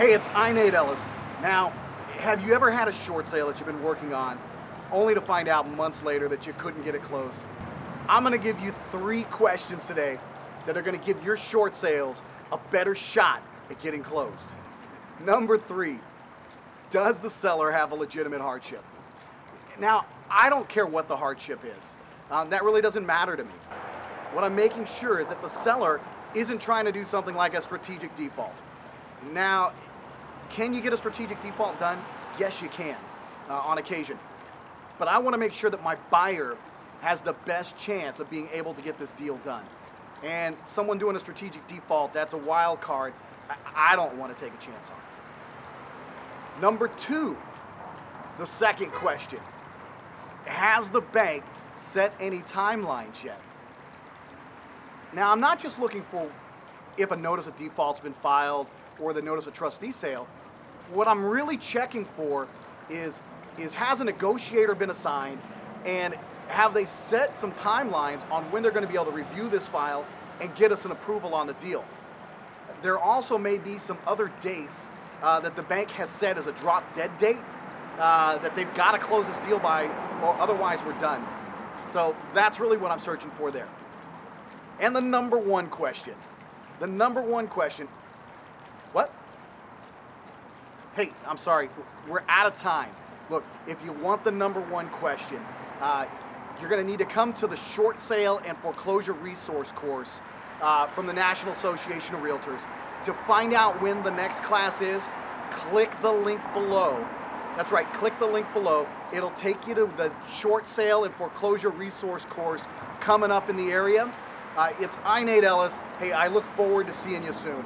Hey, it's I Nate Ellis. Now, have you ever had a short sale that you've been working on only to find out months later that you couldn't get it closed? I'm going to give you three questions today that are going to give your short sales a better shot at getting closed. Number three, does the seller have a legitimate hardship? Now, I don't care what the hardship is. Um, that really doesn't matter to me. What I'm making sure is that the seller isn't trying to do something like a strategic default. Now, can you get a strategic default done? Yes, you can uh, on occasion. But I want to make sure that my buyer has the best chance of being able to get this deal done. And someone doing a strategic default, that's a wild card. I, I don't want to take a chance on. Number two, the second question Has the bank set any timelines yet? Now, I'm not just looking for if a notice of default's been filed or the notice of trustee sale. What I'm really checking for is, is has a negotiator been assigned and have they set some timelines on when they're going to be able to review this file and get us an approval on the deal? There also may be some other dates uh, that the bank has set as a drop dead date uh, that they've got to close this deal by, or otherwise we're done. So that's really what I'm searching for there. And the number one question, the number one question, what? Hey, I'm sorry, we're out of time. Look, if you want the number one question, uh, you're going to need to come to the short sale and foreclosure resource course uh, from the National Association of Realtors. To find out when the next class is, click the link below. That's right, click the link below. It'll take you to the short sale and foreclosure resource course coming up in the area. Uh, it's I, Nate Ellis. Hey, I look forward to seeing you soon.